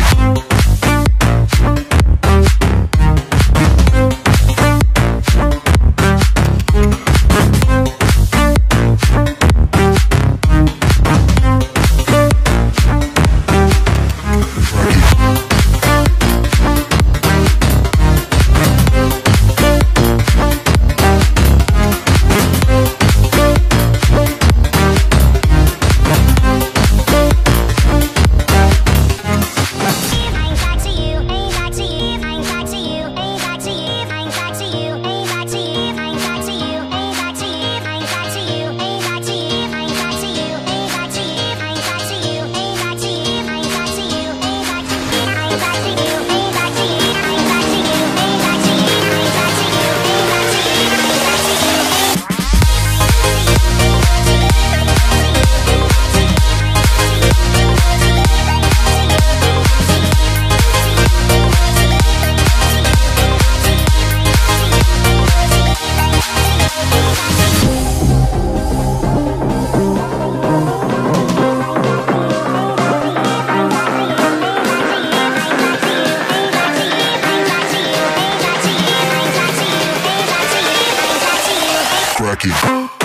crack cracking.